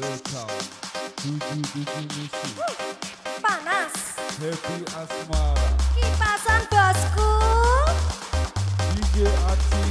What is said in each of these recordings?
welcome Tujuh tujuh misi Panas. Happy Asmara Kipasan bosku. DJ Aci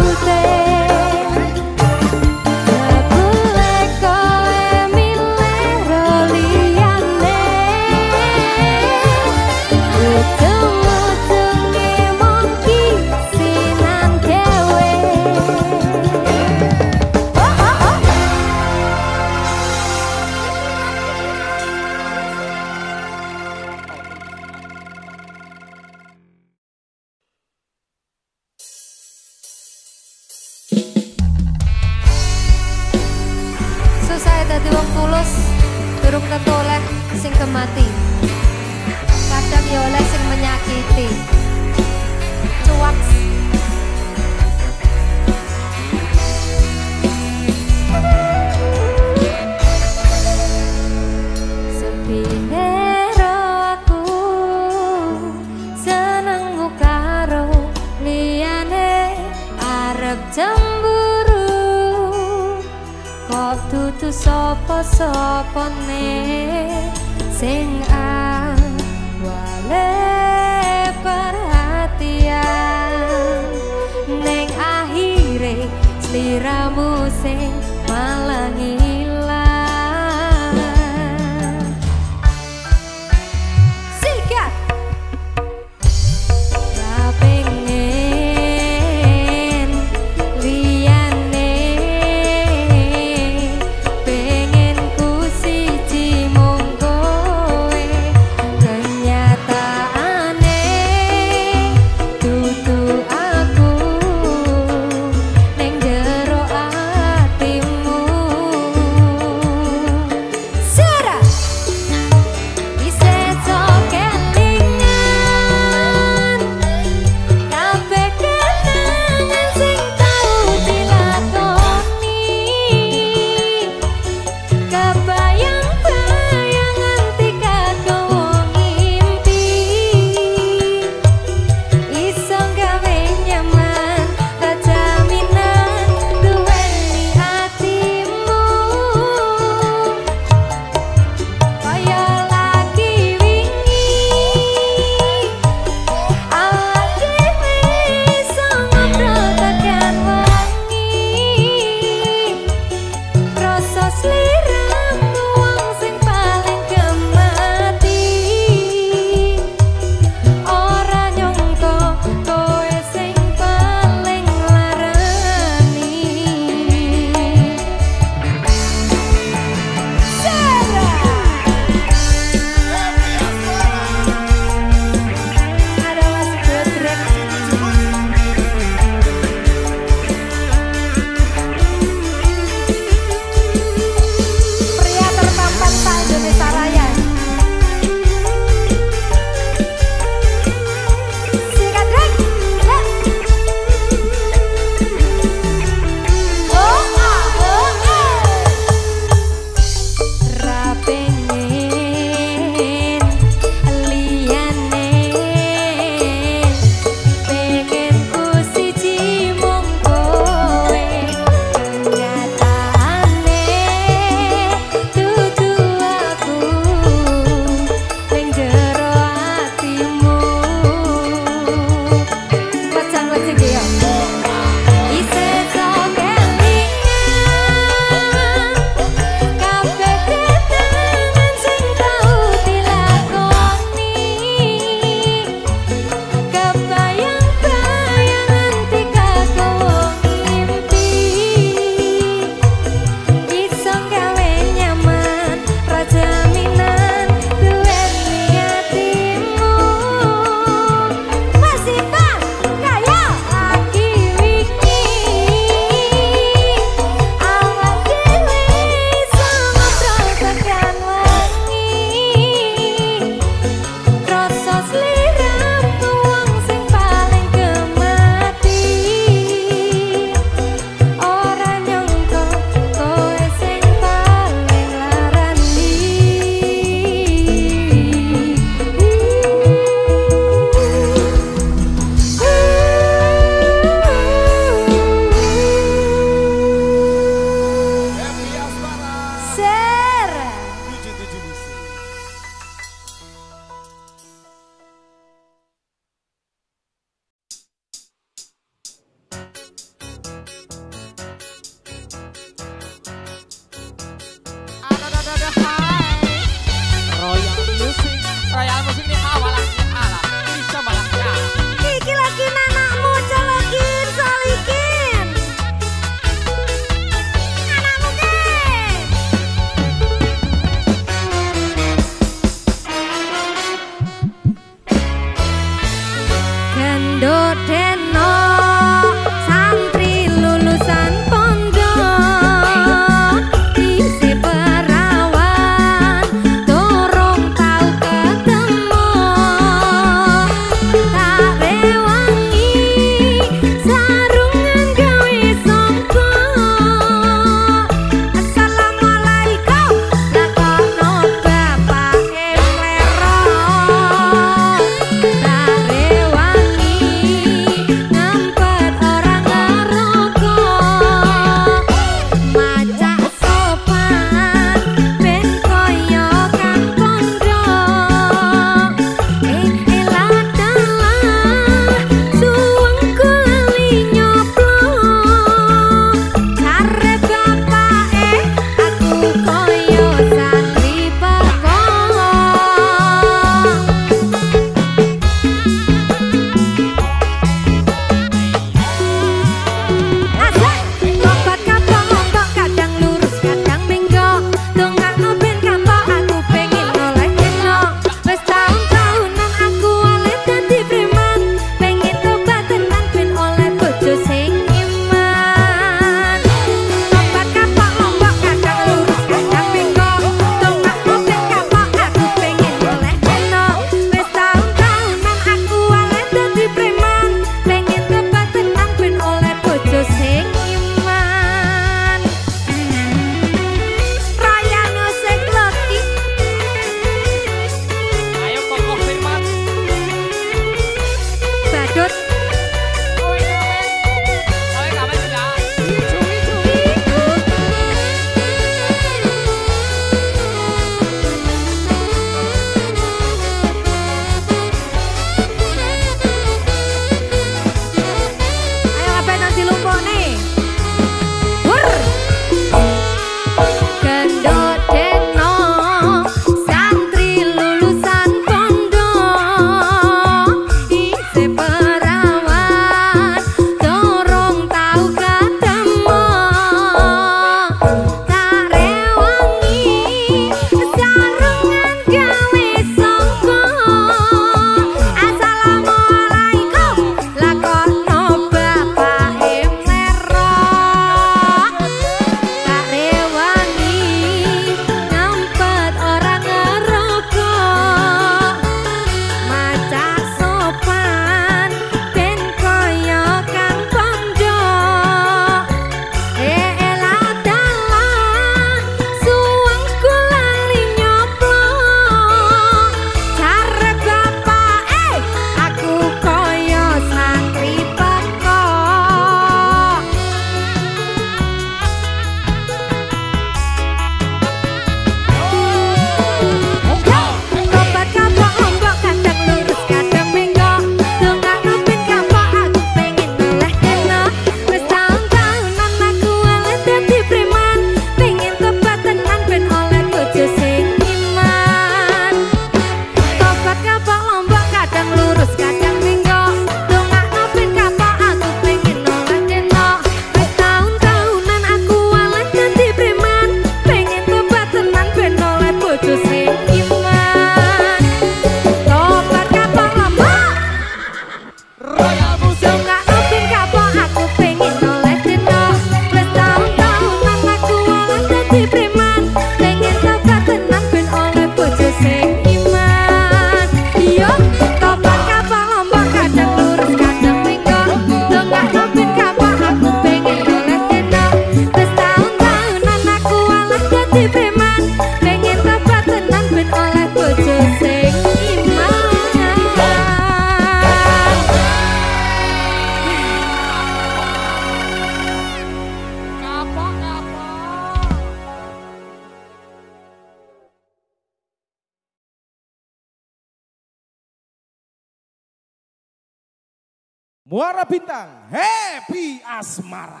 Muara Bintang, Happy Asmara.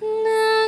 Nah.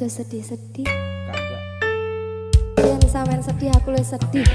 Aja sedih-sedih. Kagak. Yang sampean sedih aku lebih sedih.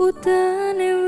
Utane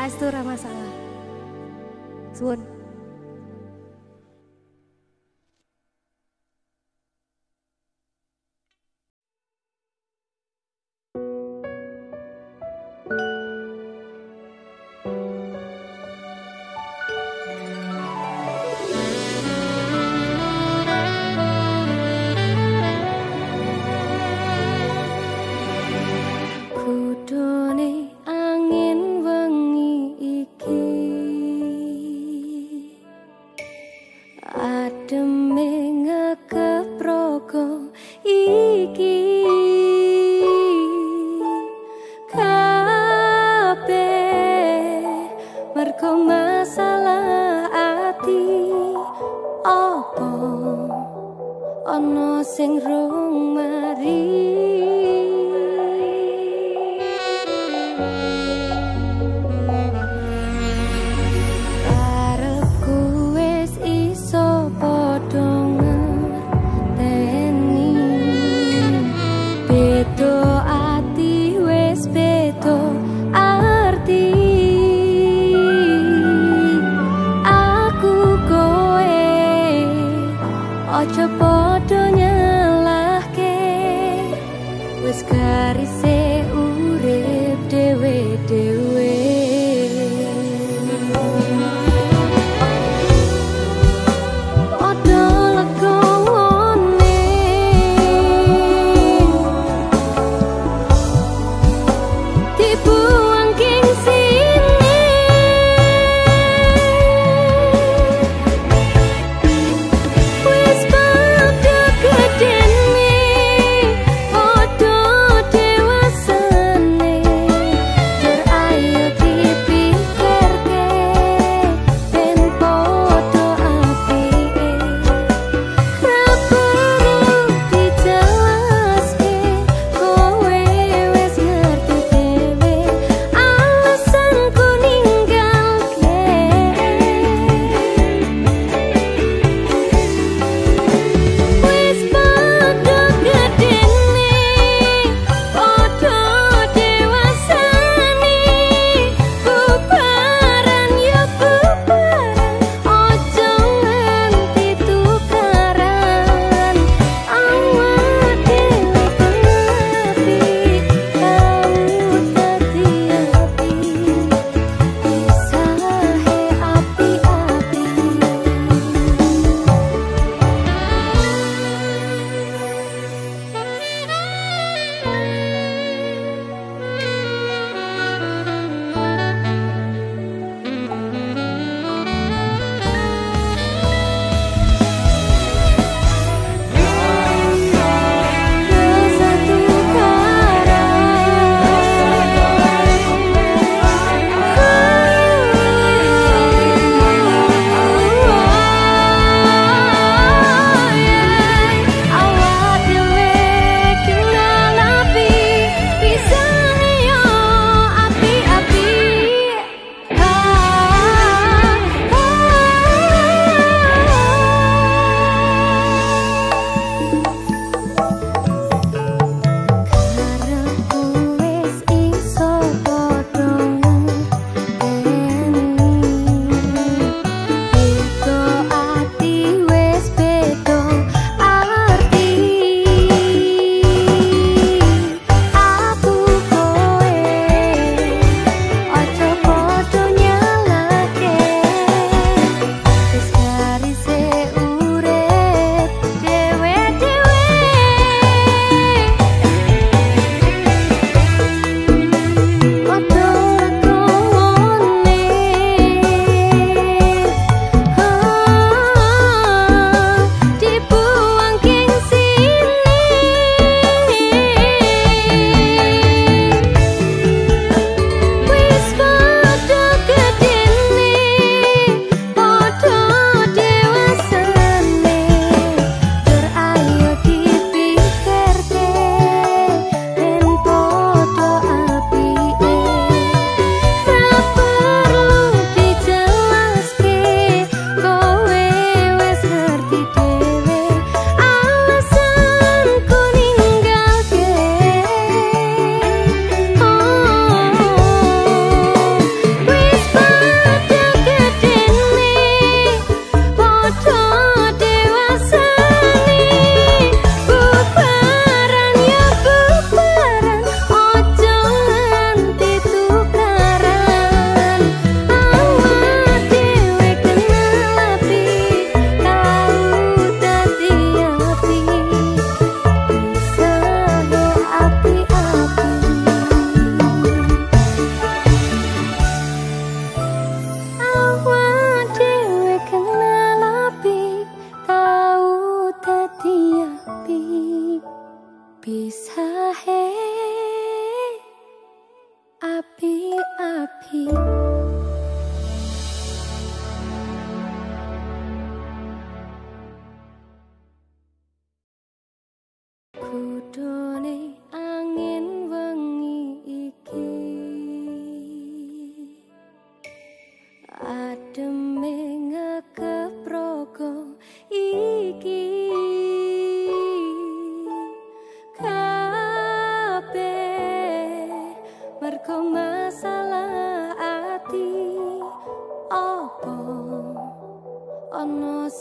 Saestu ra masalah Suwun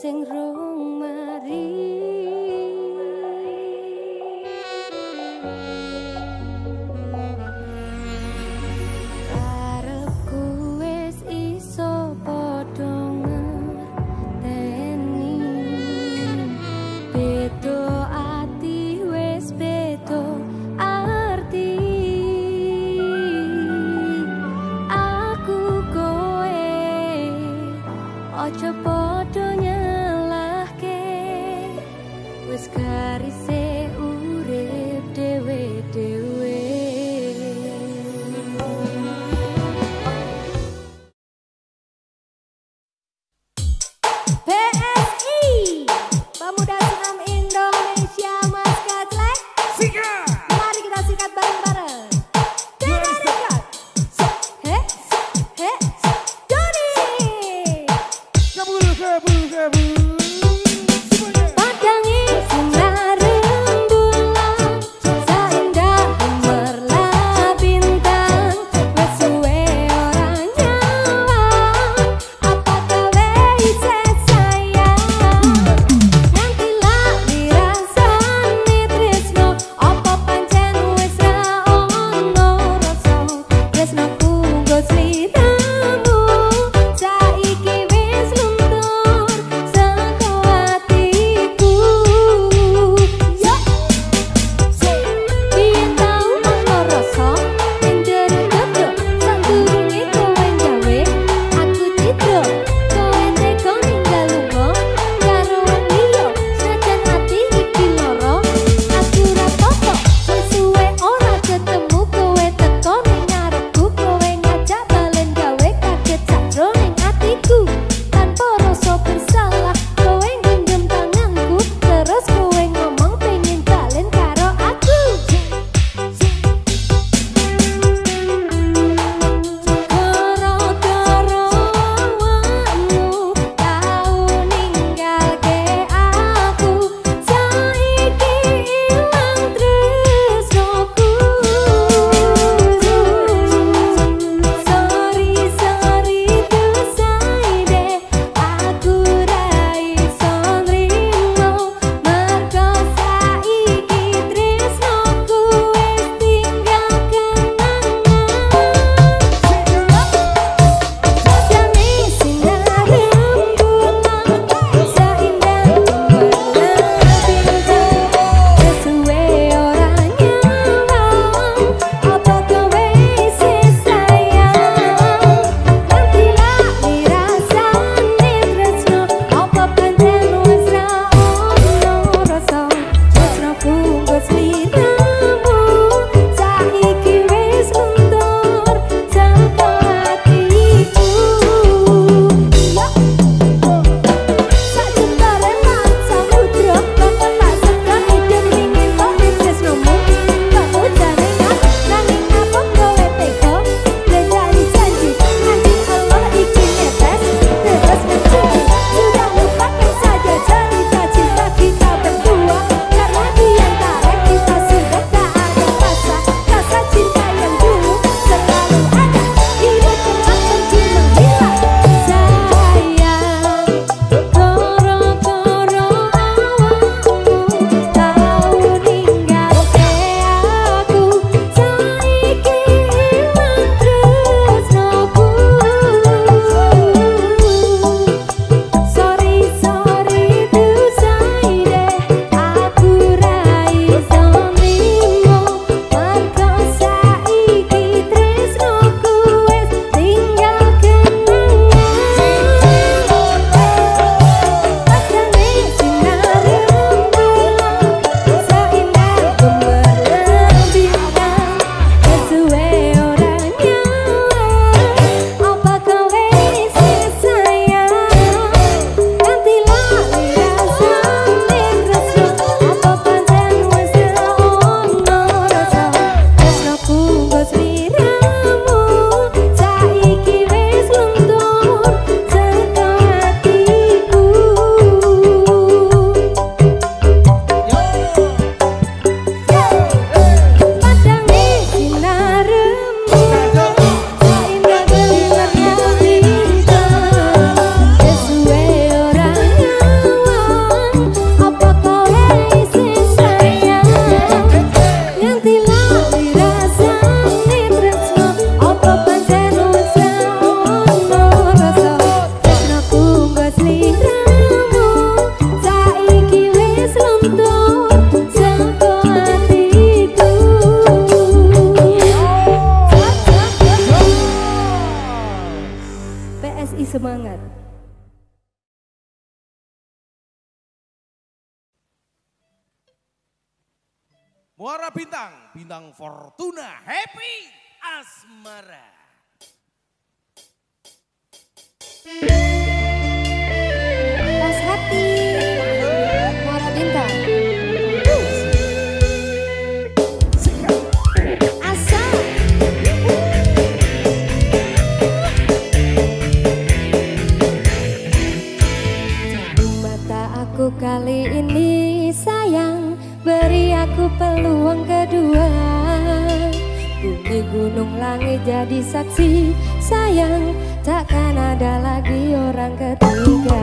sing ruh Amiga